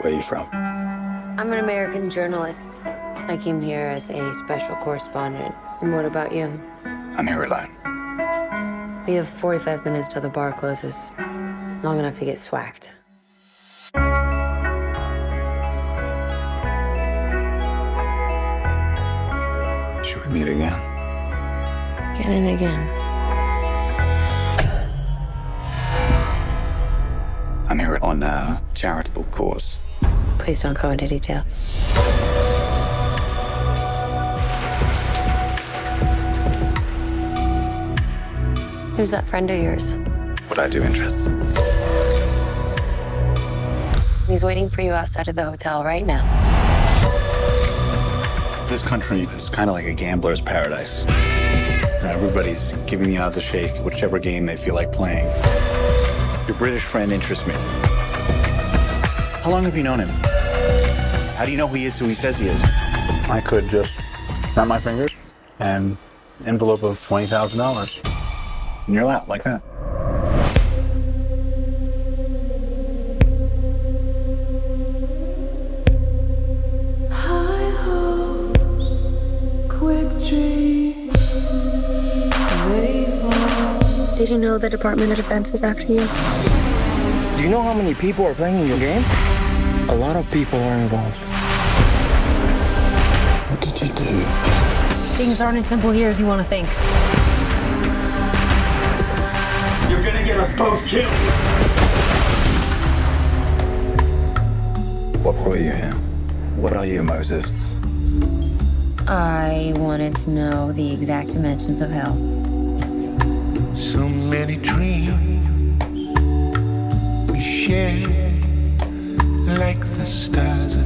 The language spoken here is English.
Where are you from? I'm an American journalist. I came here as a special correspondent. And what about you? I'm here alone. We have 45 minutes till the bar closes. Long enough to get swacked. Should we meet again? Again and again. I'm here on a charitable cause. Please don't go into detail. Who's that friend of yours? What I do interests him. He's waiting for you outside of the hotel right now. This country is kind of like a gambler's paradise. Everybody's giving the odds a shake, whichever game they feel like playing. Your British friend interests me. How long have you known him? How do you know he is who he says he is? I could just snap my fingers and envelope of $20,000 in your lap like that. High hopes, quick dreams, Did you know the Department of Defense is after you? Do you know how many people are playing in your game? A lot of people are involved. What did you do? Things aren't as simple here as you want to think. You're gonna get us both killed. What brought you here? What are your motives? I wanted to know the exact dimensions of hell. So many dreams we share, like the stars